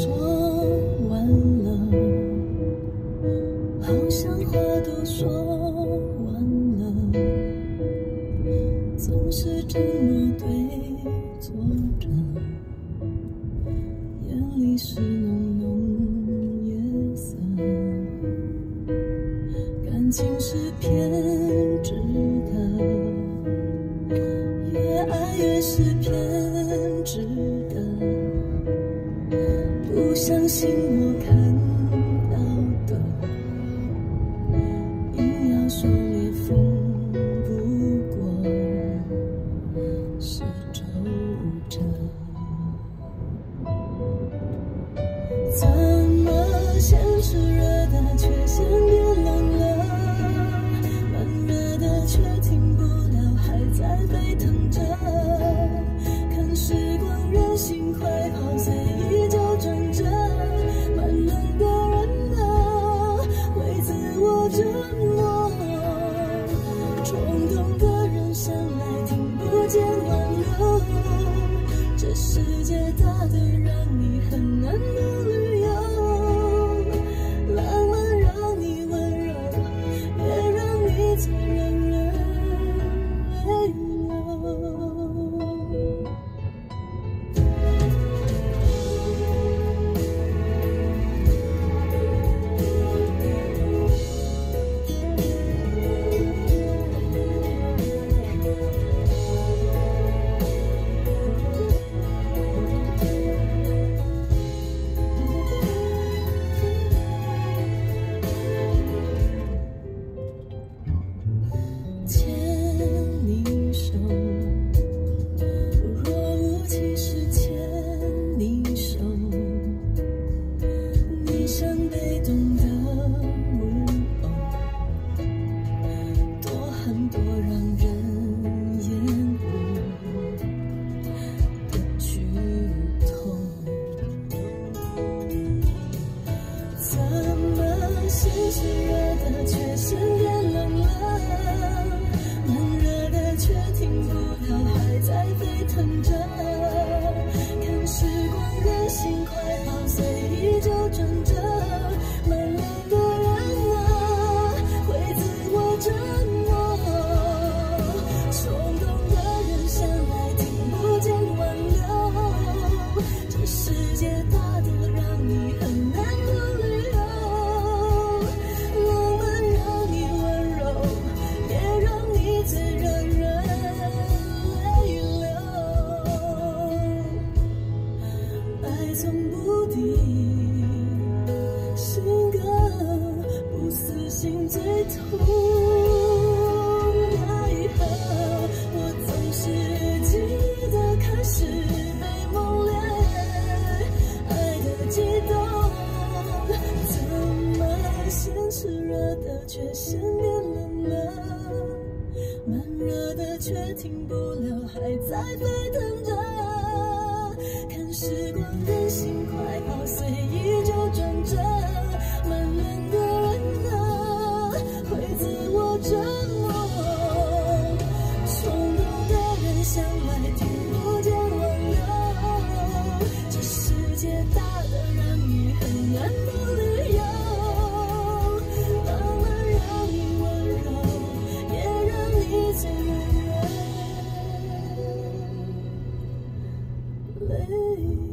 说完了好像话都说完了总是沉默对坐着眼里是浓浓夜色感情是偏执。我看到的，硬要说也缝不过，是皱褶。真的。they don't 心最痛奈何我总是记得开始？被猛烈爱的悸动怎么心炽热的却先变冷了？慢热的却停不了还在沸腾着？看时光任性快跑随意。day.